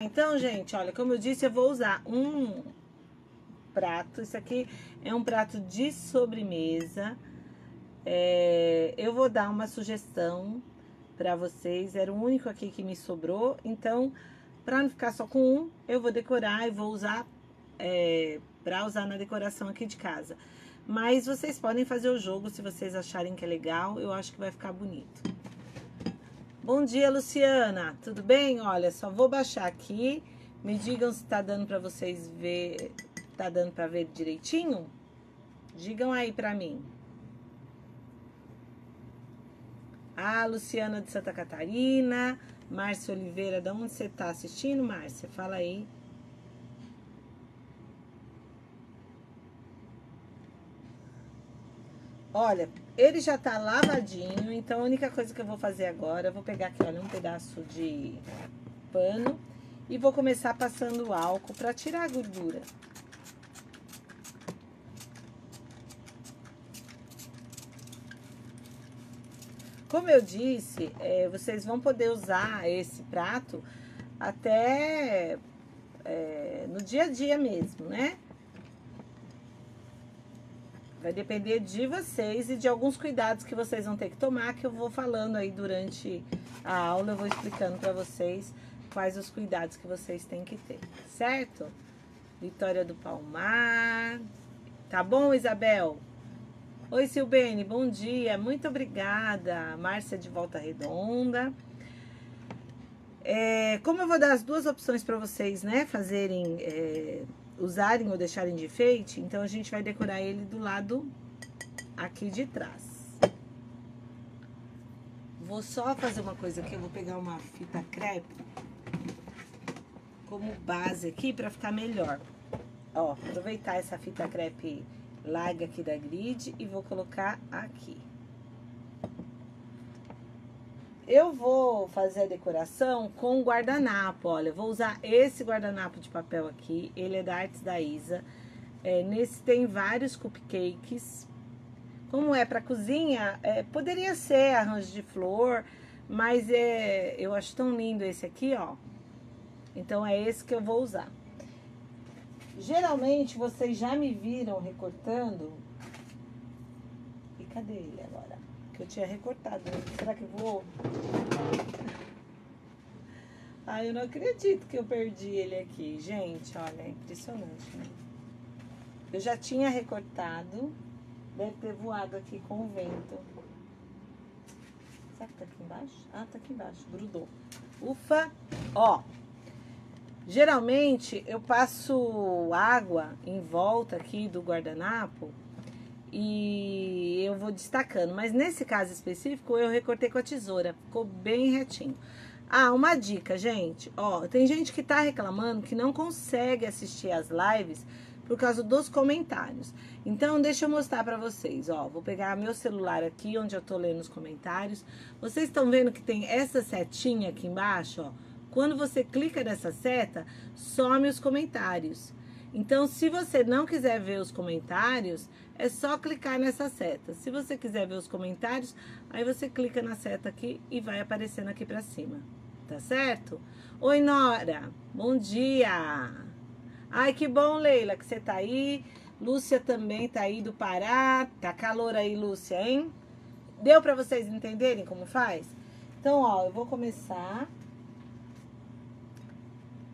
Então, gente, olha, como eu disse, eu vou usar um prato. Isso aqui é um prato de sobremesa. É, eu vou dar uma sugestão para vocês. Era o único aqui que me sobrou. Então, para não ficar só com um, eu vou decorar e vou usar é, para usar na decoração aqui de casa. Mas vocês podem fazer o jogo se vocês acharem que é legal. Eu acho que vai ficar bonito. Bom dia, Luciana. Tudo bem? Olha, só vou baixar aqui. Me digam se tá dando para vocês ver, tá dando para ver direitinho? Digam aí para mim. Ah, Luciana de Santa Catarina, Márcia Oliveira, de onde você tá assistindo, Márcia? Fala aí. Olha, ele já tá lavadinho, então a única coisa que eu vou fazer agora, eu vou pegar aqui, olha, um pedaço de pano e vou começar passando álcool para tirar a gordura. Como eu disse, é, vocês vão poder usar esse prato até é, no dia a dia mesmo, né? Vai depender de vocês e de alguns cuidados que vocês vão ter que tomar, que eu vou falando aí durante a aula, eu vou explicando para vocês quais os cuidados que vocês têm que ter, certo? Vitória do Palmar. Tá bom, Isabel? Oi, Silbene, bom dia. Muito obrigada. Márcia de Volta Redonda. É, como eu vou dar as duas opções para vocês, né, fazerem é, usarem ou deixarem de enfeite, então a gente vai decorar ele do lado aqui de trás. Vou só fazer uma coisa aqui, eu vou pegar uma fita crepe como base aqui para ficar melhor. Ó, aproveitar essa fita crepe larga aqui da grid e vou colocar aqui. Eu vou fazer a decoração com guardanapo, olha, vou usar esse guardanapo de papel aqui, ele é da Artes da Isa. É, nesse tem vários cupcakes. Como é para cozinha, é, poderia ser arranjo de flor, mas é, eu acho tão lindo esse aqui, ó. Então é esse que eu vou usar. Geralmente vocês já me viram recortando. E cadê ele agora? Que eu tinha recortado. Será que vou? Ai, eu não acredito que eu perdi ele aqui. Gente, olha, é impressionante, né? Eu já tinha recortado. Deve ter voado aqui com o vento. Será que tá aqui embaixo? Ah, tá aqui embaixo. Grudou. Ufa! Ó, geralmente eu passo água em volta aqui do guardanapo e eu vou destacando. Mas nesse caso específico, eu recortei com a tesoura, ficou bem retinho. Ah, uma dica, gente. Ó, tem gente que tá reclamando que não consegue assistir as lives por causa dos comentários. Então, deixa eu mostrar para vocês, ó. Vou pegar meu celular aqui, onde eu tô lendo os comentários. Vocês estão vendo que tem essa setinha aqui embaixo, ó. Quando você clica nessa seta, some os comentários. Então, se você não quiser ver os comentários, é só clicar nessa seta. Se você quiser ver os comentários, aí você clica na seta aqui e vai aparecendo aqui pra cima. Tá certo? Oi, Nora. Bom dia. Ai, que bom, Leila, que você tá aí. Lúcia também tá aí do Pará. Tá calor aí, Lúcia, hein? Deu pra vocês entenderem como faz? Então, ó, eu vou começar...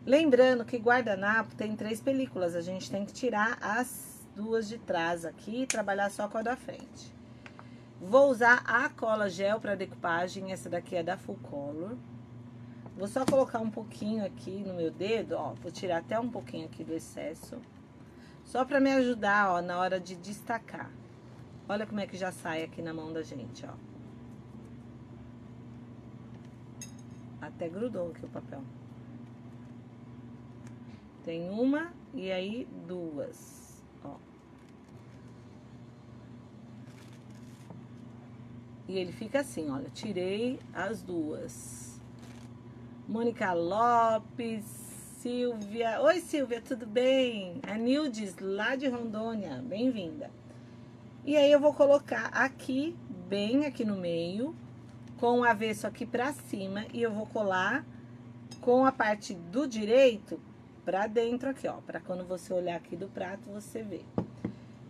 Lembrando que guardanapo tem três películas, a gente tem que tirar as duas de trás aqui e trabalhar só com a da frente. Vou usar a cola gel para decupagem, essa daqui é da Full Color. Vou só colocar um pouquinho aqui no meu dedo, ó, vou tirar até um pouquinho aqui do excesso. Só para me ajudar, ó, na hora de destacar. Olha como é que já sai aqui na mão da gente, ó. Até grudou aqui o papel. Tem uma e aí duas. E ele fica assim, olha, tirei as duas. Mônica Lopes, Silvia. Oi, Silvia, tudo bem? A Nildes, lá de Rondônia, bem-vinda. E aí eu vou colocar aqui, bem aqui no meio, com o avesso aqui pra cima, e eu vou colar com a parte do direito pra dentro aqui, ó. Pra quando você olhar aqui do prato, você vê.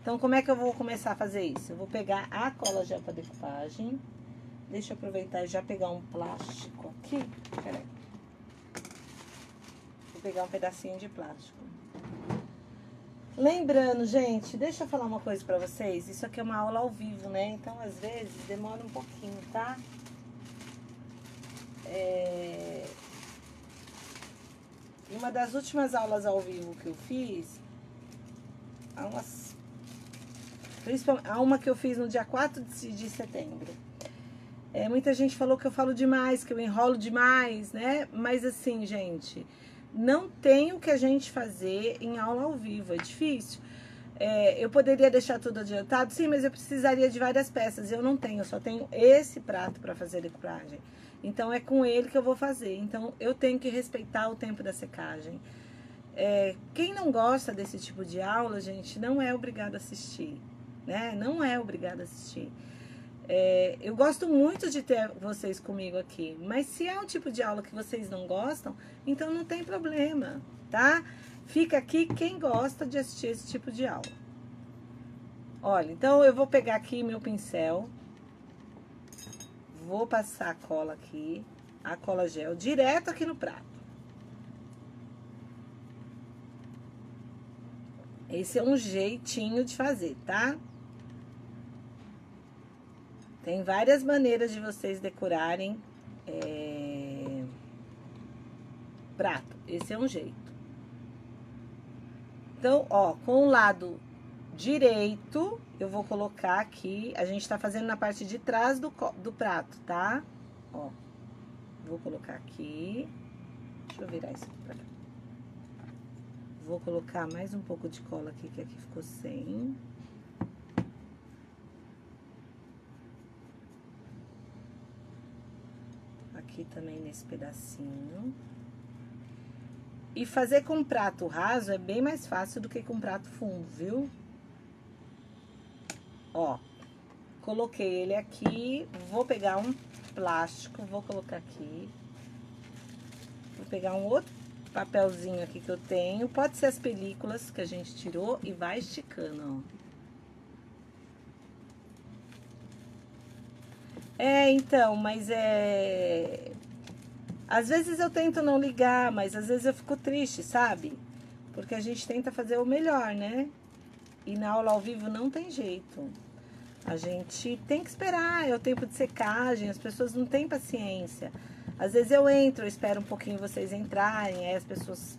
Então, como é que eu vou começar a fazer isso? Eu vou pegar a cola gel pra decupagem. Deixa eu aproveitar e já pegar um plástico aqui. Peraí. Vou pegar um pedacinho de plástico. Lembrando, gente, deixa eu falar uma coisa pra vocês. Isso aqui é uma aula ao vivo, né? Então, às vezes, demora um pouquinho, tá? É... Uma das últimas aulas ao vivo que eu fiz, há umas... Principalmente, há uma que eu fiz no dia 4 de, setembro. É, muita gente falou que eu falo demais, que eu enrolo demais, né? Mas assim, gente, não tem o que a gente fazer em aula ao vivo, é difícil. É, eu poderia deixar tudo adiantado, sim, mas eu precisaria de várias peças. Eu não tenho, eu só tenho esse prato para fazer decupagem. Então é com ele que eu vou fazer. Então eu tenho que respeitar o tempo da secagem. É, quem não gosta desse tipo de aula, gente, não é obrigado a assistir, né? Não é obrigado a assistir. É, eu gosto muito de ter vocês comigo aqui, mas se é um tipo de aula que vocês não gostam, então não tem problema, tá? Fica aqui quem gosta de assistir esse tipo de aula. Olha, então eu vou pegar aqui meu pincel, Vou passar a cola aqui, a cola gel, direto aqui no prato. Esse é um jeitinho de fazer, tá? Tem várias maneiras de vocês decorarem é... prato. Esse é um jeito. Então, ó, com o lado direito, eu vou colocar aqui, a gente tá fazendo na parte de trás do, do prato, tá? Ó, vou colocar aqui, deixa eu virar isso aqui pra cá. Vou colocar mais um pouco de cola aqui, que aqui ficou sem. Aqui também nesse pedacinho. E fazer com prato raso é bem mais fácil do que com prato fundo, viu? Ó, coloquei ele aqui, vou pegar um plástico, vou colocar aqui. Vou pegar um outro papelzinho aqui que eu tenho, pode ser as películas que a gente tirou e vai esticando, ó. É, então, mas é... Às vezes eu tento não ligar, mas às vezes eu fico triste, sabe? Porque a gente tenta fazer o melhor, né? E na aula ao vivo não tem jeito. A gente tem que esperar, é o tempo de secagem, as pessoas não têm paciência. Às vezes eu entro, eu espero um pouquinho vocês entrarem, aí as pessoas.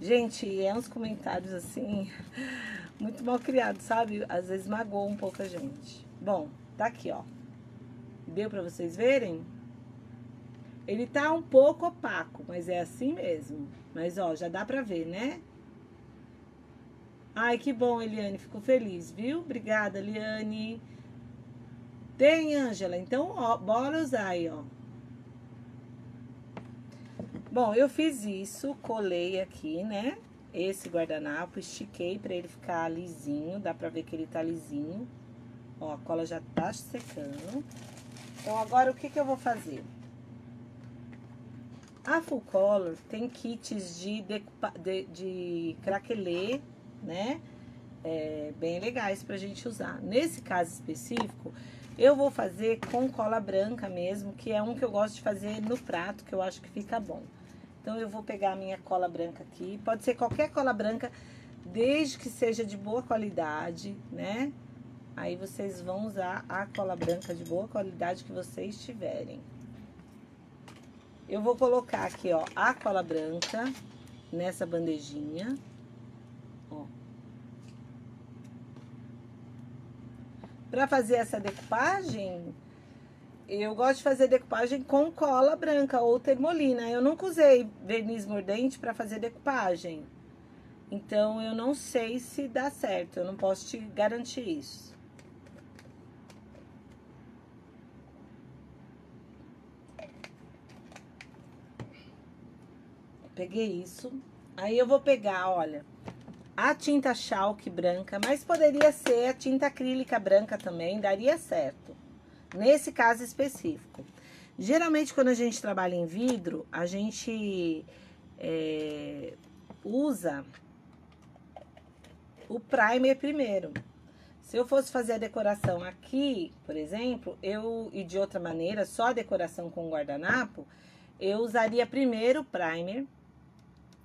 Gente, é uns comentários assim, muito mal criados, sabe? Às vezes magoa um pouco a gente. Bom, tá aqui, ó. Deu pra vocês verem? Ele tá um pouco opaco, mas é assim mesmo. Mas, ó, já dá pra ver, né? Ai, que bom, Eliane. Fico feliz, viu? Obrigada, Eliane. Tem, Ângela. Então, ó, bora usar aí, ó. Bom, eu fiz isso, colei aqui, né? Esse guardanapo, estiquei pra ele ficar lisinho. Dá pra ver que ele tá lisinho. Ó, a cola já tá secando. Então, agora o que que eu vou fazer? A Full Color tem kits de, de, de craquelê né? É, bem legais pra gente usar. Nesse caso específico, eu vou fazer com cola branca mesmo, que é um que eu gosto de fazer no prato, que eu acho que fica bom. Então, eu vou pegar a minha cola branca aqui. Pode ser qualquer cola branca, desde que seja de boa qualidade, né? Aí, vocês vão usar a cola branca de boa qualidade que vocês tiverem. Eu vou colocar aqui, ó, a cola branca nessa bandejinha. Para fazer essa decupagem, eu gosto de fazer decupagem com cola branca ou termolina. Eu nunca usei verniz mordente para fazer decupagem. Então, eu não sei se dá certo. Eu não posso te garantir isso. Peguei isso. Aí, eu vou pegar, olha a tinta chalk branca, mas poderia ser a tinta acrílica branca também, daria certo. Nesse caso específico. Geralmente, quando a gente trabalha em vidro, a gente é, usa o primer primeiro. Se eu fosse fazer a decoração aqui, por exemplo, eu e de outra maneira, só a decoração com guardanapo, eu usaria primeiro o primer,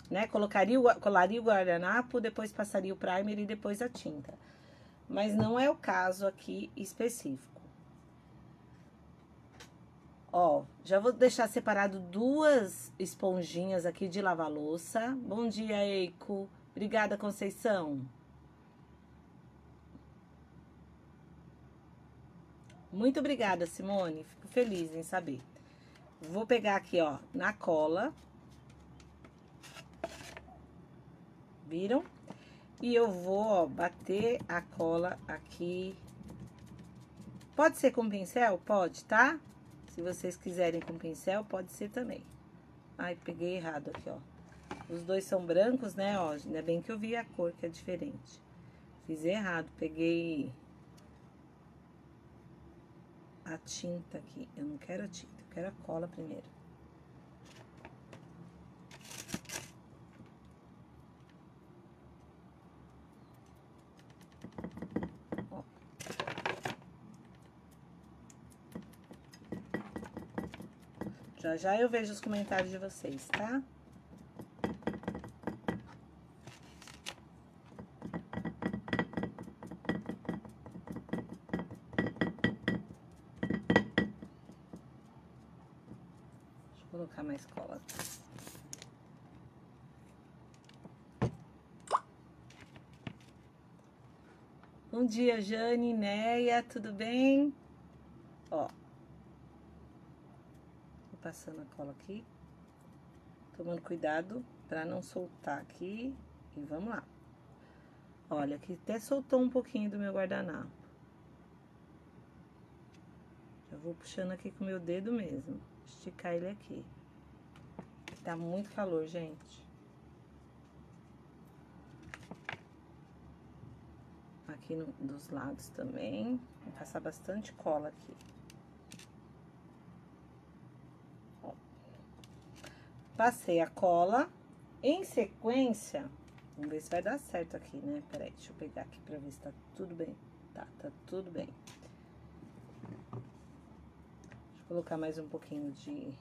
né? Colocaria o, colaria o guardanapo, depois passaria o primer e depois a tinta. Mas não é o caso aqui específico. Ó, já vou deixar separado duas esponjinhas aqui de lavar louça. Bom dia, Eiko. Obrigada, Conceição. Muito obrigada, Simone. Fico feliz em saber. Vou pegar aqui, ó, na cola. Viram? E eu vou, ó, bater a cola aqui. Pode ser com pincel? Pode, tá? Se vocês quiserem com pincel, pode ser também. Ai, peguei errado aqui, ó. Os dois são brancos, né, ó. Ainda bem que eu vi a cor que é diferente. Fiz errado, peguei a tinta aqui. Eu não quero a tinta, eu quero a cola primeiro. Já já eu vejo os comentários de vocês, tá? Bom dia, Jane, Neia, tudo bem? Ó. Vou passando a cola aqui. Tomando cuidado para não soltar aqui. E vamos lá. Olha, aqui até soltou um pouquinho do meu guardanapo. Já vou puxando aqui com o meu dedo mesmo. Esticar ele aqui. Tá muito calor, gente. aqui no, dos lados também. Vou passar bastante cola aqui. Passei a cola. Em sequência, vamos ver se vai dar certo aqui, né? Peraí, deixa eu pegar aqui pra ver se tá tudo bem. Tá, tá tudo bem. Deixa eu colocar mais um pouquinho de...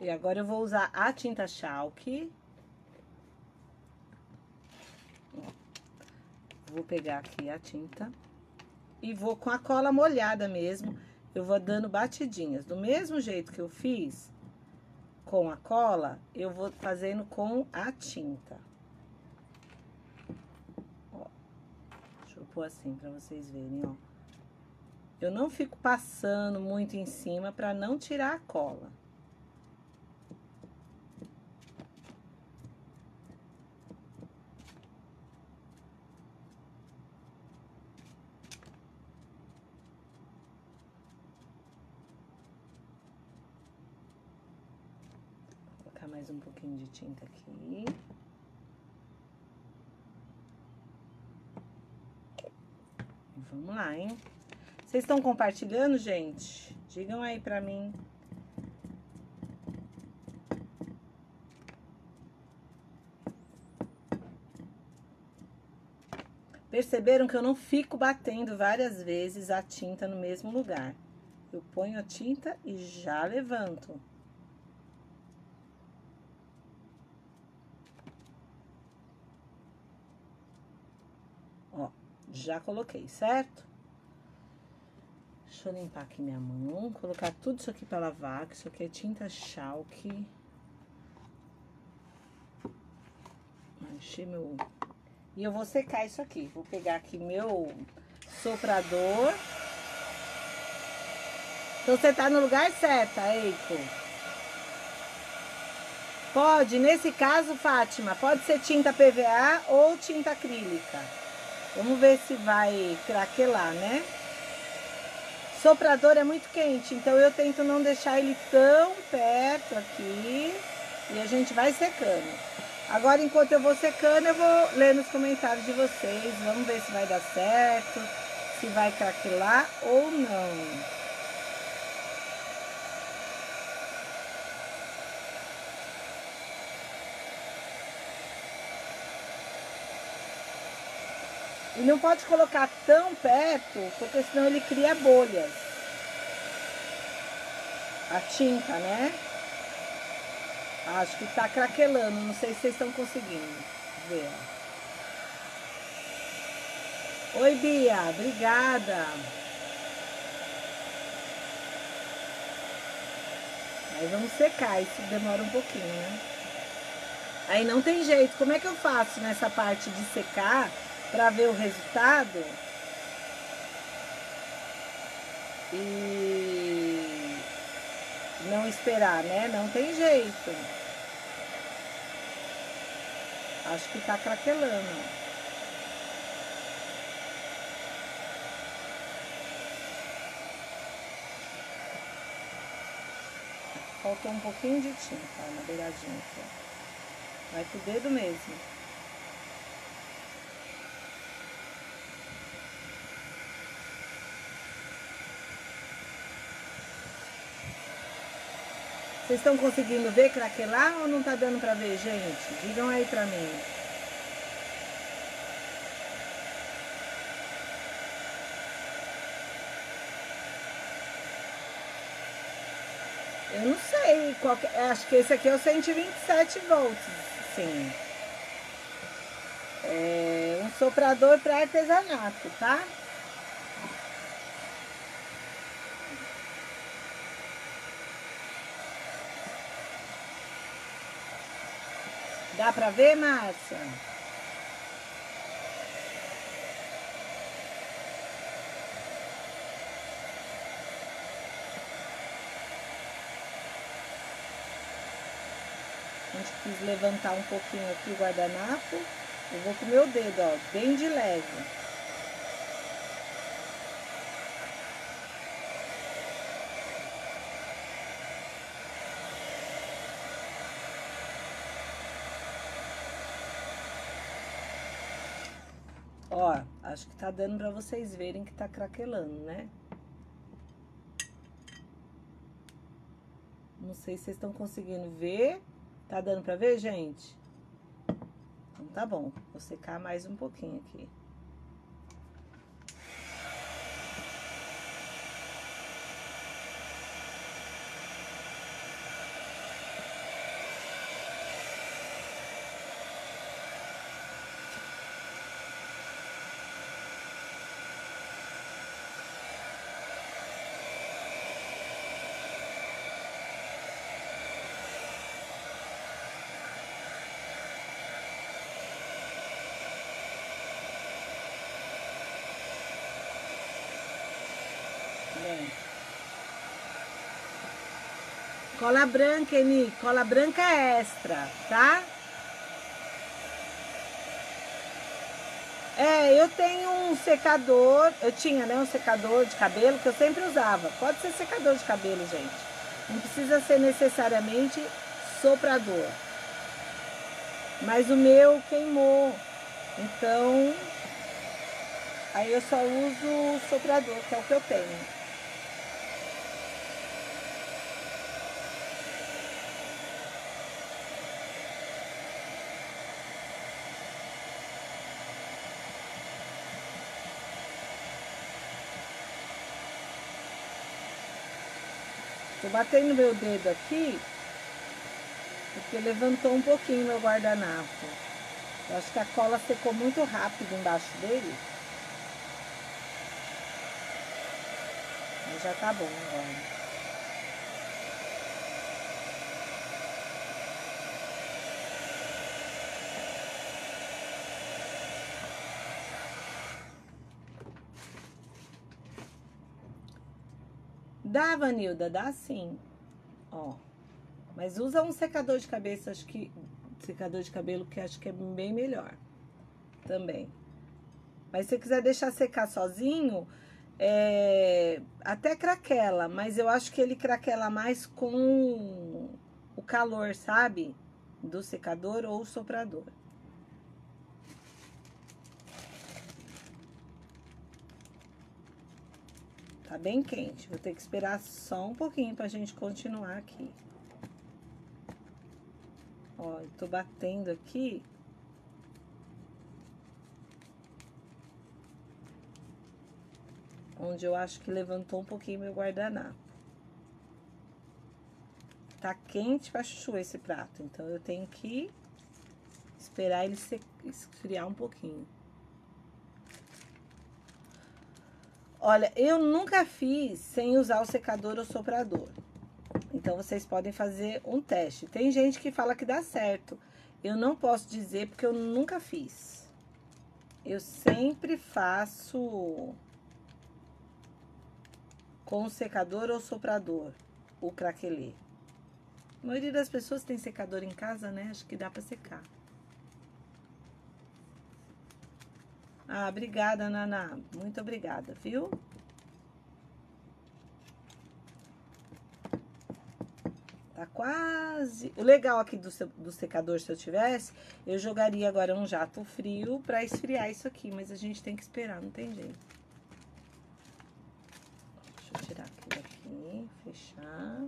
E agora eu vou usar a tinta chalk. Vou pegar aqui a tinta e vou com a cola molhada mesmo, eu vou dando batidinhas. Do mesmo jeito que eu fiz com a cola, eu vou fazendo com a tinta. Ó, deixa eu pôr assim pra vocês verem, ó. Eu não fico passando muito em cima pra não tirar a cola. mais um pouquinho tinta aqui. E vamos lá, hein? Vocês estão compartilhando, gente? Digam aí pra mim. Perceberam que eu não fico batendo várias vezes a tinta no mesmo lugar. Eu ponho a tinta e já levanto. Já coloquei, certo? Deixa eu limpar aqui minha mão, colocar tudo isso aqui para lavar, que isso aqui é tinta chalk. Enchi meu... E eu vou secar isso aqui. Vou pegar aqui meu soprador. Então, você tá no lugar certo, Eiko. Pode, nesse caso, Fátima, pode ser tinta PVA ou tinta acrílica. Vamos ver se vai craquelar, né? Soprador é muito quente, então eu tento não deixar ele tão perto aqui. E a gente vai secando. Agora, enquanto eu vou secando, eu vou ler nos comentários de vocês. Vamos ver se vai dar certo. se vai craquelar ou não. E não pode colocar tão perto, porque senão ele cria bolhas. A tinta, né? Acho que tá craquelando, não sei se vocês estão conseguindo ver. Oi, Bia, obrigada. Aí vamos secar, isso demora um pouquinho, né? Aí não tem jeito, como é que eu faço nessa parte de secar para ver o resultado? E não esperar, né? Não tem jeito. Acho que tá craquelando. Faltou um pouquinho de tinta na beiradinha aqui. Vai com o dedo mesmo. Vocês estão conseguindo ver craquelar ou não tá dando pra ver, gente? Digam aí pra mim. Eu não sei, que, acho que esse aqui é o 127 volts, sim. É um soprador para artesanato, tá? Dá pra ver, Márcia? A gente quis levantar um pouquinho aqui o guardanapo. Eu vou com o meu dedo, ó, bem de leve. Ó, acho que tá dando pra vocês verem que tá craquelando, né? Não sei se vocês estão conseguindo ver. Tá dando pra ver, gente? Então tá bom. Vou secar mais um pouquinho aqui. Bem. Cola branca, Eni. Cola branca extra, tá? É, eu tenho um secador, eu tinha, né, um secador de cabelo que eu sempre usava. Pode ser secador de cabelo, gente. Não precisa ser necessariamente soprador. Mas o meu queimou. Então, aí eu só uso o soprador, que é o que eu tenho. Tô batendo meu dedo aqui, porque levantou um pouquinho meu guardanapo. Eu acho que a cola secou muito rápido embaixo dele. Mas já tá bom agora. Dá, Vanilda, dá sim. Ó. Mas usa um secador de cabeça, acho que. Secador de cabelo que acho que é bem melhor. Também. Mas se você quiser deixar secar sozinho, é, até craquela, mas eu acho que ele craquela mais com o calor, sabe? Do secador ou soprador. Tá bem quente. Vou ter que esperar só um pouquinho pra gente continuar aqui. Ó, eu tô batendo aqui. Onde eu acho que levantou um pouquinho meu guardanapo. Tá quente pra chuchu esse prato, então eu tenho que esperar ele esfriar um pouquinho. Olha, eu nunca fiz sem usar o secador ou soprador. Então, vocês podem fazer um teste. Tem gente que fala que dá certo. Eu não posso dizer porque eu nunca fiz. Eu sempre faço com secador ou soprador o craquelê. A maioria das pessoas tem secador em casa, né? Acho que dá pra secar. Ah, obrigada, Naná. Muito obrigada, viu? Tá quase... O legal aqui do, do secador, se eu tivesse, eu jogaria agora um jato frio pra esfriar isso aqui. Mas a gente tem que esperar, não tem jeito. Deixa eu tirar aqui, fechar.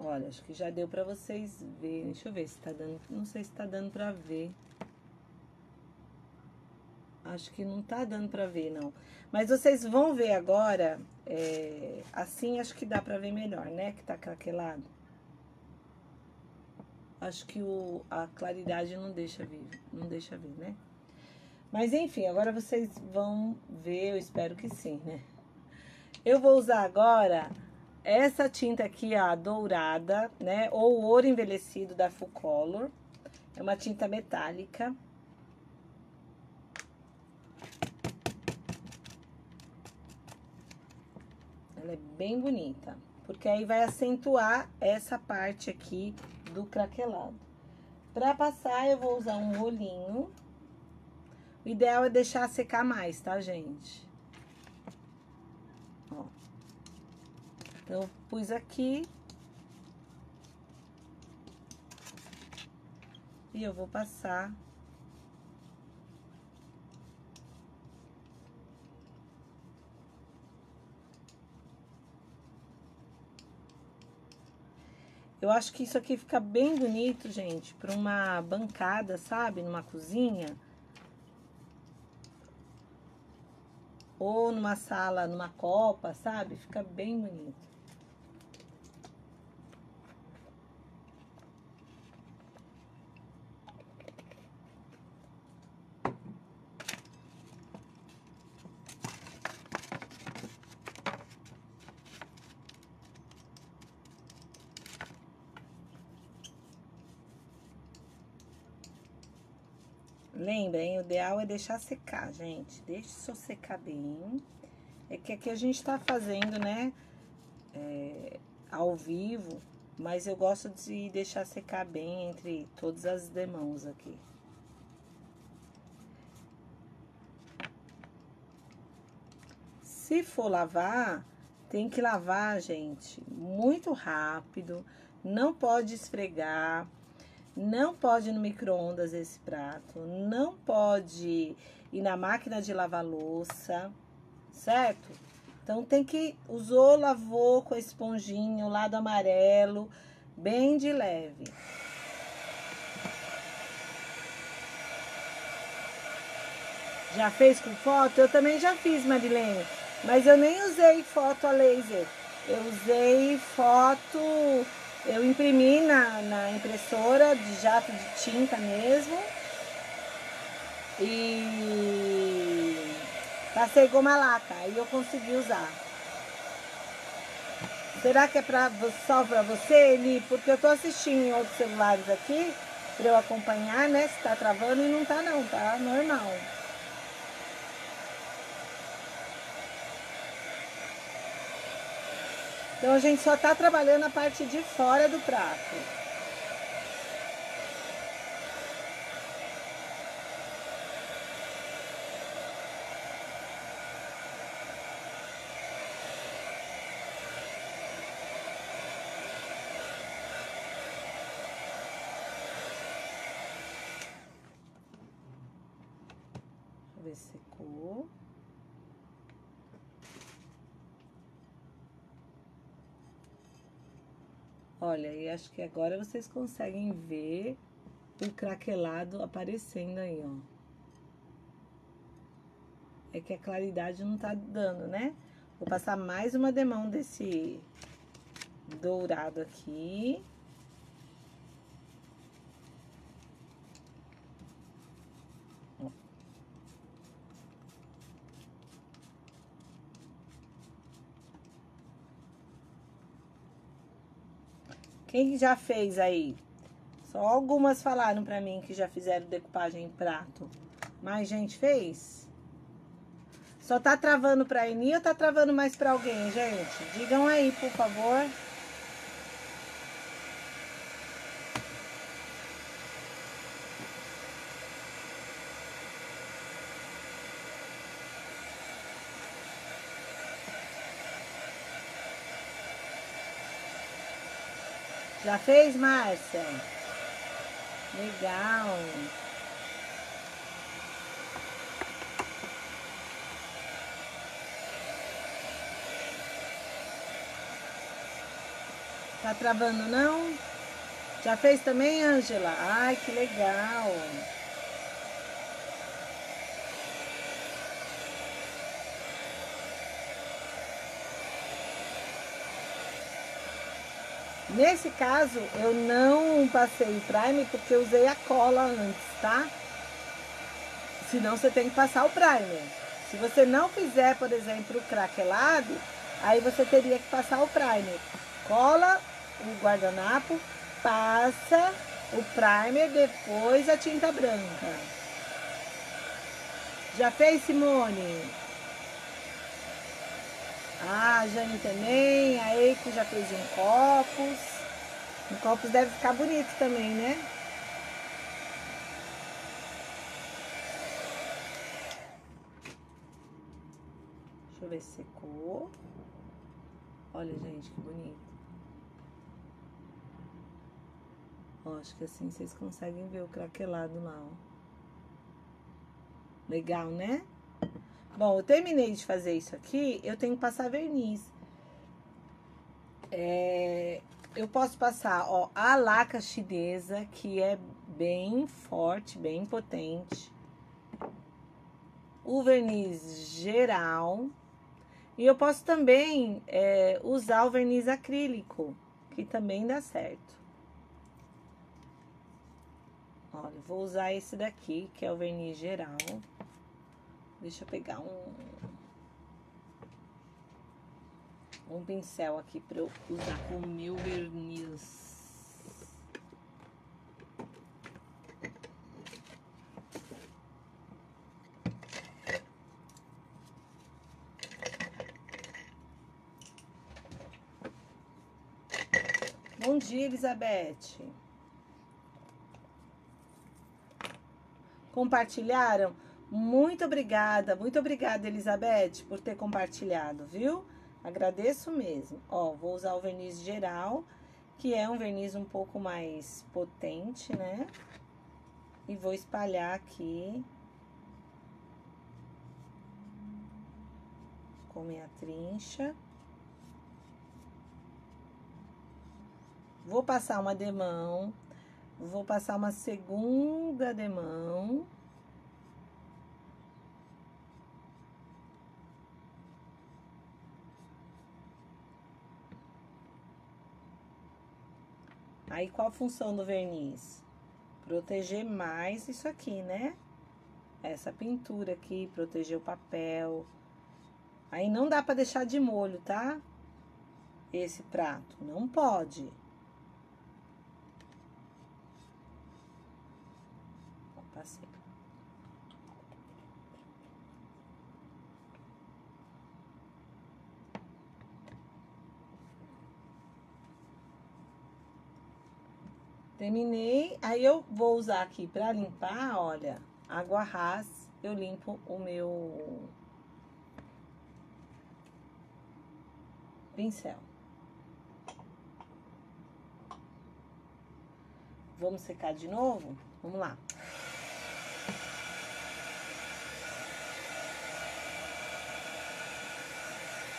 Olha, acho que já deu pra vocês verem. Deixa eu ver se tá dando... Não sei se tá dando pra ver. Acho que não tá dando pra ver, não. Mas vocês vão ver agora, é, assim acho que dá pra ver melhor, né? Que tá craquelado. Acho que o, a claridade não deixa ver, não deixa ver, né? Mas enfim, agora vocês vão ver, eu espero que sim, né? Eu vou usar agora essa tinta aqui, ó, dourada, né? Ou ouro envelhecido da Full Color. É uma tinta metálica. Ela é bem bonita. Porque aí vai acentuar essa parte aqui do craquelado. Pra passar, eu vou usar um rolinho. O ideal é deixar secar mais, tá, gente? Então, pus aqui. E eu vou passar. Eu acho que isso aqui fica bem bonito, gente, para uma bancada, sabe? Numa cozinha. Ou numa sala, numa copa, sabe? Fica bem bonito. Lembrem, o ideal é deixar secar, gente. Deixe só secar bem. É que aqui a gente tá fazendo, né, é, ao vivo, mas eu gosto de deixar secar bem entre todas as demãos aqui. Se for lavar, tem que lavar, gente, muito rápido, não pode esfregar, não pode ir no micro-ondas esse prato. Não pode ir na máquina de lavar louça, certo? Então tem que usou, lavou com a esponjinha, o lado amarelo, bem de leve. Já fez com foto? Eu também já fiz, Marilene. Mas eu nem usei foto a laser. Eu usei foto eu imprimi na, na impressora de jato de tinta mesmo. E passei goma laca, aí eu consegui usar. Será que é pra, só pra você, Eli? Porque eu tô assistindo em outros celulares aqui, pra eu acompanhar, né? Se tá travando e não tá não, tá normal. Então a gente só tá trabalhando a parte de fora do prato. ver se secou. Olha, e acho que agora vocês conseguem ver o craquelado aparecendo aí, ó. É que a claridade não tá dando, né? Vou passar mais uma demão desse dourado aqui. Quem já fez aí? Só algumas falaram pra mim que já fizeram decupagem em prato. Mais gente fez? Só tá travando pra Eni ou tá travando mais pra alguém, gente? Digam aí, por favor. Já fez, Márcia? Legal. Tá travando não? Já fez também, Ângela? Ai, que legal. Nesse caso, eu não passei o primer porque usei a cola antes, tá? Senão você tem que passar o primer. Se você não fizer, por exemplo, o craquelado, aí você teria que passar o primer. Cola o guardanapo, passa o primer, depois a tinta branca. Já fez, Simone? Ah, a Jane também, a Eiko já fez em copos. Em copos deve ficar bonito também, né? Deixa eu ver se secou. Olha, gente, que bonito. Ó, acho que assim vocês conseguem ver o craquelado lá, ó. Legal, né? Bom, eu terminei de fazer isso aqui, eu tenho que passar verniz. É, eu posso passar, ó, a laca chinesa, que é bem forte, bem potente. O verniz geral. E eu posso também é, usar o verniz acrílico, que também dá certo. Olha, vou usar esse daqui, que é o verniz geral. Deixa eu pegar um, um pincel aqui para eu usar com meu verniz. Bom dia, Elizabeth. Compartilharam? Muito obrigada, muito obrigada, Elizabeth, por ter compartilhado, viu? Agradeço mesmo. Ó, vou usar o verniz geral, que é um verniz um pouco mais potente, né? E vou espalhar aqui com minha trincha. Vou passar uma demão, vou passar uma segunda demão. Aí, qual a função do verniz? Proteger mais isso aqui, né? Essa pintura aqui, proteger o papel. Aí, não dá pra deixar de molho, tá? Esse prato, não pode. Terminei, aí eu vou usar aqui para limpar, olha, água ras, eu limpo o meu pincel. Vamos secar de novo? Vamos lá.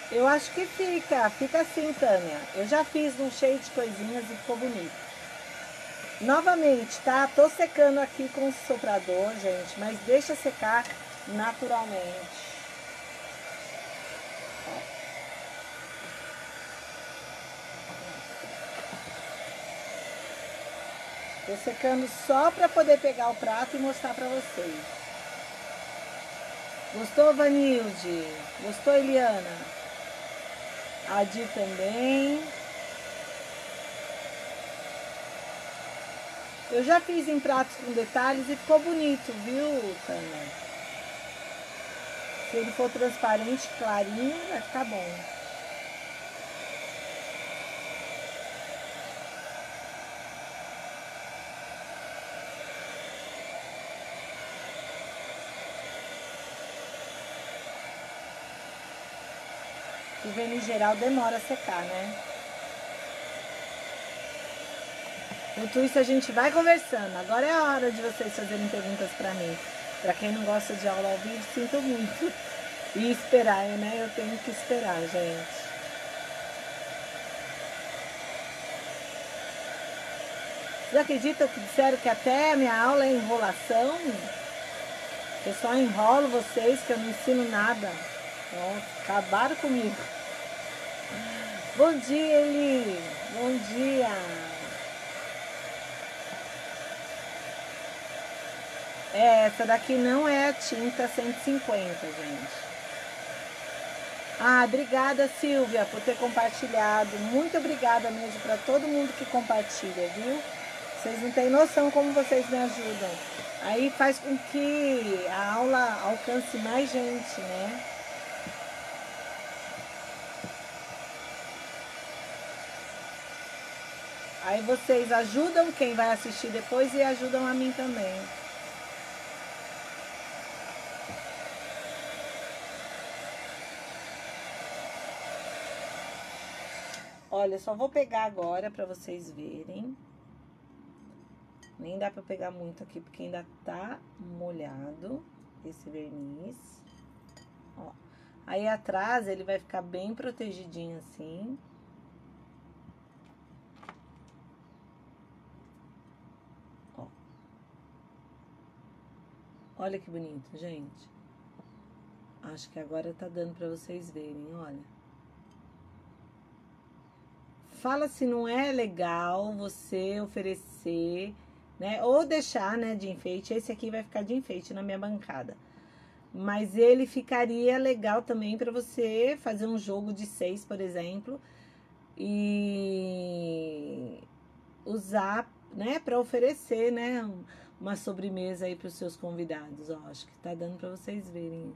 Eu acho que fica, fica assim, Tânia. Eu já fiz um cheio de coisinhas e ficou bonito. Novamente, tá? Tô secando aqui com o soprador, gente, mas deixa secar naturalmente. Tô secando só para poder pegar o prato e mostrar para vocês. Gostou, Vanilde? Gostou, Eliana? A Di também. Eu já fiz em pratos com detalhes e ficou bonito, viu, Tânia? Se ele for transparente, clarinho, vai ficar bom. O verniz geral demora a secar, né? Enquanto isso, a gente vai conversando. Agora é a hora de vocês fazerem perguntas para mim. Para quem não gosta de aula ao vivo, sinto muito. E esperar, né? Eu tenho que esperar, gente. Vocês acreditam que disseram que até a minha aula é enrolação? Eu só enrolo vocês, que eu não ensino nada. Nossa, acabaram comigo. Bom dia, Eli. Bom dia. É, essa daqui não é a tinta 150, gente. Ah, obrigada, Silvia, por ter compartilhado. Muito obrigada mesmo para todo mundo que compartilha, viu? Vocês não têm noção como vocês me ajudam. Aí faz com que a aula alcance mais gente, né? Aí vocês ajudam quem vai assistir depois e ajudam a mim também. Olha, só vou pegar agora para vocês verem. Nem dá para pegar muito aqui porque ainda tá molhado esse verniz. Ó. Aí atrás ele vai ficar bem protegidinho assim. Olha que bonito, gente. Acho que agora tá dando para vocês verem, olha. Fala se não é legal você oferecer, né? Ou deixar, né, de enfeite. Esse aqui vai ficar de enfeite na minha bancada. Mas ele ficaria legal também para você fazer um jogo de seis, por exemplo, e usar, né, para oferecer, né, uma sobremesa aí para os seus convidados. Ó, acho que tá dando para vocês verem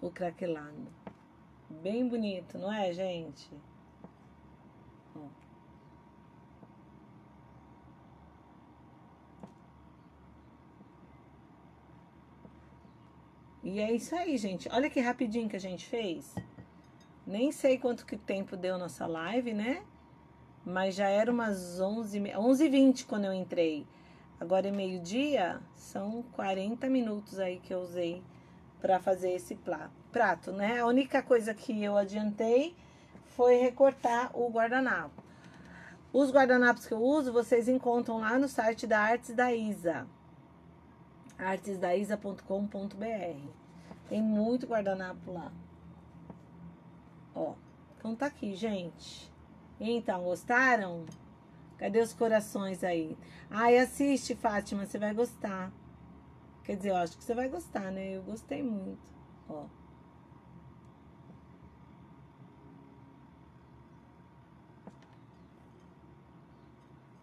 o craquelado. Bem bonito, não é, gente? E é isso aí, gente. Olha que rapidinho que a gente fez. Nem sei quanto que tempo deu nossa live, né? Mas já era umas 11, 11 h 20 quando eu entrei. Agora é meio-dia, são 40 minutos aí que eu usei para fazer esse prato, né? A única coisa que eu adiantei foi recortar o guardanapo. Os guardanapos que eu uso, vocês encontram lá no site da Artes da Isa. artesdaisa.com.br. Tem muito guardanapo lá. Ó, então tá aqui, gente. Então, gostaram? Cadê os corações aí? Ai, assiste, Fátima, você vai gostar. Quer dizer, eu acho que você vai gostar, né? Eu gostei muito. Ó.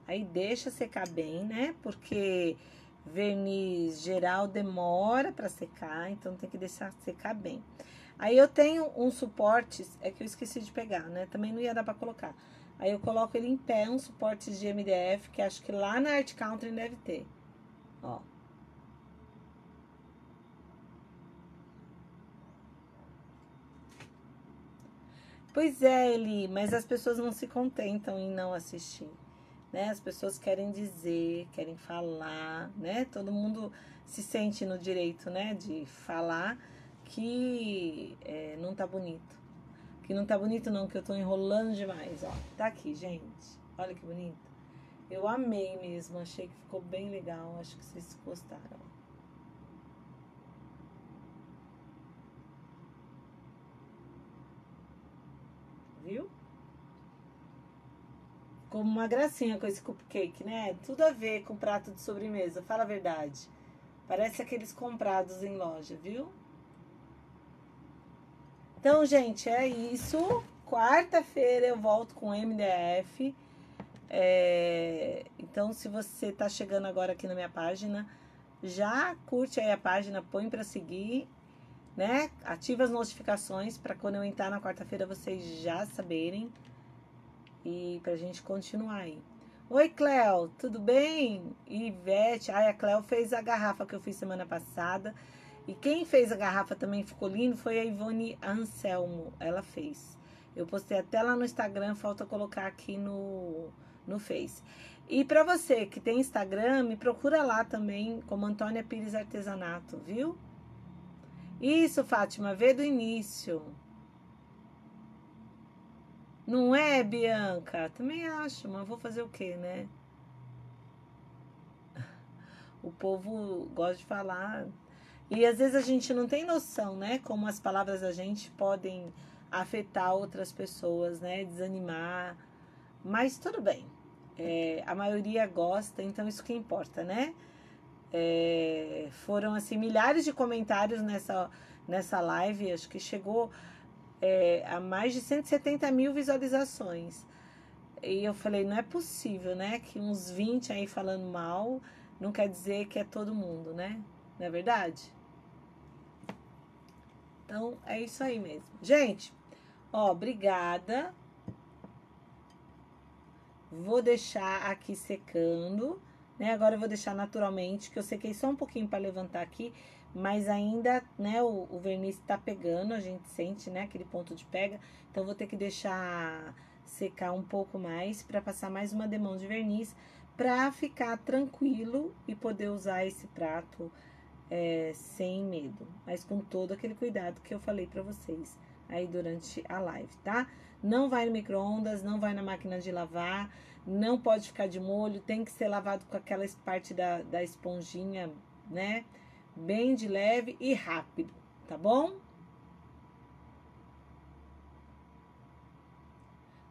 Aí deixa secar bem, né? Porque verniz geral demora para secar, então tem que deixar secar bem. Aí eu tenho uns suportes, é que eu esqueci de pegar, né? Também não ia dar para colocar. Aí eu coloco ele em pé, um suporte de MDF, que acho que lá na Art Country deve ter. Ó. Pois é, Eli, mas as pessoas não se contentam em não assistir, né? As pessoas querem dizer, querem falar, né? Todo mundo se sente no direito, né, de falar que é, não tá bonito. Que não tá bonito não, que eu tô enrolando demais, ó. Tá aqui, gente. Olha que bonito. Eu amei mesmo, achei que ficou bem legal. Acho que vocês gostaram. Viu? Como uma gracinha com esse cupcake, né? Tudo a ver com prato de sobremesa, fala a verdade. Parece aqueles comprados em loja, viu? Então, gente, é isso. Quarta-feira eu volto com MDF. É... Então, se você tá chegando agora aqui na minha página, já curte aí a página, põe para seguir, né? Ativa as notificações para quando eu entrar na quarta-feira vocês já saberem e pra gente continuar aí. Oi, Cléo, tudo bem? Ivete, ai, a Cléo fez a garrafa que eu fiz semana passada. E quem fez a garrafa também ficou lindo foi a Ivone Anselmo. Ela fez. Eu postei até lá no Instagram, falta colocar aqui no, no Face. E para você que tem Instagram, me procura lá também como Antônia Pires Artesanato, viu? Isso, Fátima, vê do início. Não é, Bianca? Também acho, mas vou fazer o quê, né? O povo gosta de falar e às vezes a gente não tem noção, né? Como as palavras da gente podem afetar outras pessoas, né? Desanimar. Mas tudo bem. É, a maioria gosta, então isso que importa, né? É, foram assim milhares de comentários nessa, nessa live, acho que chegou é, a mais de 170 mil visualizações. E eu falei, não é possível, né? Que uns 20 aí falando mal não quer dizer que é todo mundo, né? Não é verdade? Então, é isso aí mesmo. Gente, ó, obrigada. Vou deixar aqui secando, né? Agora eu vou deixar naturalmente, que eu sequei só um pouquinho para levantar aqui, mas ainda, né, o, o verniz tá pegando, a gente sente, né, aquele ponto de pega. Então, vou ter que deixar secar um pouco mais para passar mais uma demão de verniz para ficar tranquilo e poder usar esse prato é, sem medo, mas com todo aquele cuidado que eu falei para vocês aí durante a live, tá? Não vai no micro-ondas, não vai na máquina de lavar, não pode ficar de molho, tem que ser lavado com aquela parte da, da esponjinha, né? Bem de leve e rápido, tá bom?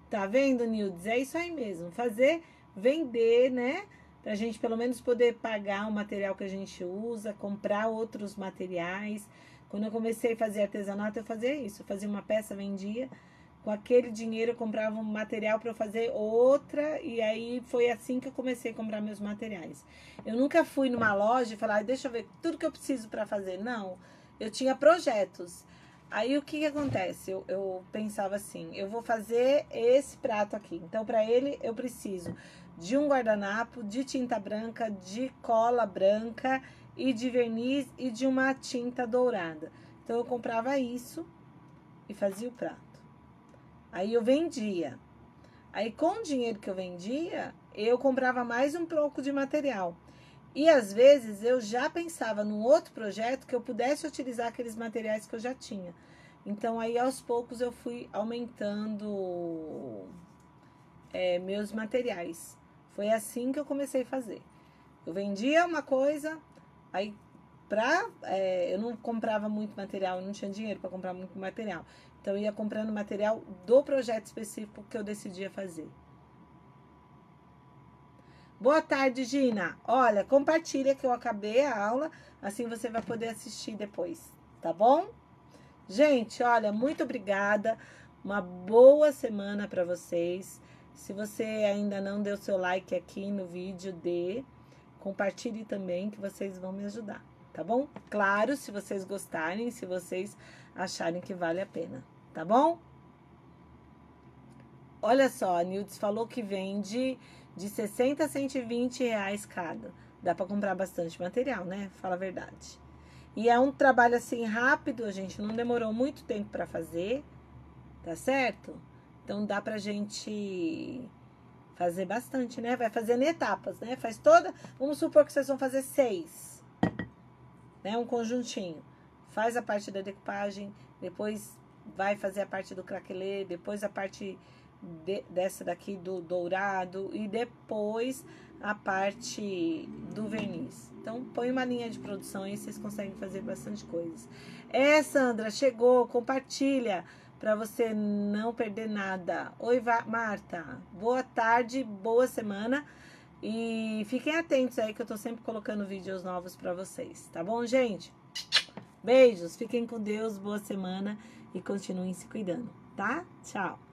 Tá vendo, Nildes? É isso aí mesmo. Fazer, vender, né? para a gente pelo menos poder pagar o material que a gente usa, comprar outros materiais. Quando eu comecei a fazer artesanato, eu fazia isso. Eu fazia uma peça, vendia. Com aquele dinheiro eu comprava um material para fazer outra e aí foi assim que eu comecei a comprar meus materiais. Eu nunca fui numa loja e falar, deixa eu ver tudo que eu preciso para fazer. Não, eu tinha projetos. Aí o que, que acontece? Eu, eu pensava assim, eu vou fazer esse prato aqui. Então para ele eu preciso de um guardanapo, de tinta branca, de cola branca e de verniz e de uma tinta dourada. Então eu comprava isso e fazia o prato. Aí eu vendia. Aí com o dinheiro que eu vendia, eu comprava mais um pouco de material. E às vezes eu já pensava num outro projeto que eu pudesse utilizar aqueles materiais que eu já tinha. Então aí aos poucos eu fui aumentando é, meus materiais. Foi assim que eu comecei a fazer. Eu vendia uma coisa, aí pra, é, eu não comprava muito material, eu não tinha dinheiro para comprar muito material. Então eu ia comprando material do projeto específico que eu decidia fazer. Boa tarde, Gina. Olha, compartilha que eu acabei a aula, assim você vai poder assistir depois, tá bom? Gente, olha, muito obrigada. Uma boa semana para vocês. Se você ainda não deu seu like aqui no vídeo, dê. Compartilhe também que vocês vão me ajudar, tá bom? Claro, se vocês gostarem, se vocês acharem que vale a pena, tá bom? Olha só, a Nildes falou que vende de 60 a 120 reais cada. Dá para comprar bastante material, né? Fala a verdade. E é um trabalho assim rápido, a gente não demorou muito tempo para fazer, tá certo? Então dá pra gente fazer bastante, né? Vai fazendo etapas, né? Faz toda. Vamos supor que vocês vão fazer seis, né? Um conjuntinho. Faz a parte da decupagem, depois vai fazer a parte do craquelê, depois a parte de, dessa daqui do dourado e depois a parte do verniz. Então, põe uma linha de produção e vocês conseguem fazer bastante coisas. É, Sandra, chegou, compartilha para você não perder nada. Oi, Marta. Boa tarde, boa semana. E fiquem atentos aí que eu tô sempre colocando vídeos novos para vocês, tá bom, gente? Beijos, fiquem com Deus, boa semana e continuem se cuidando, tá? Tchau.